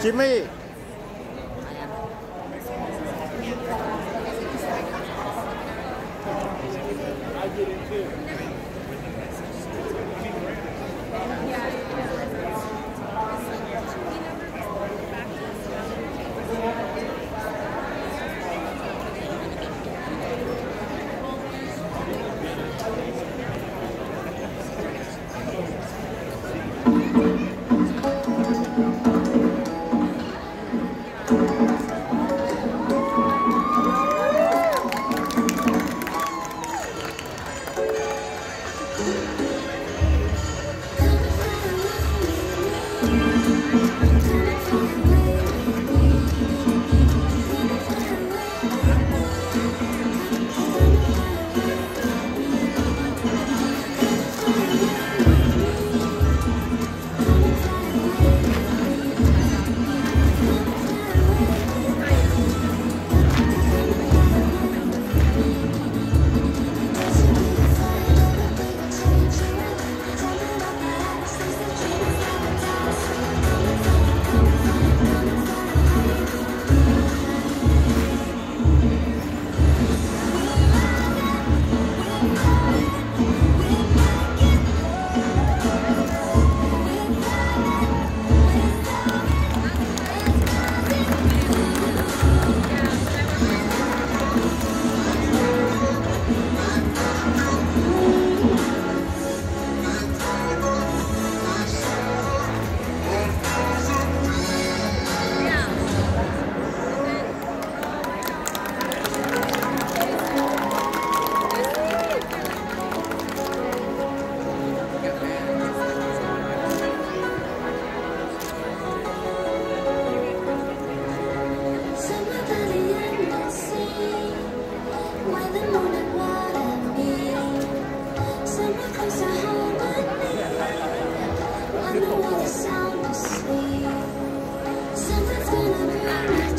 Jimmy. I get it too. Something's gonna bring a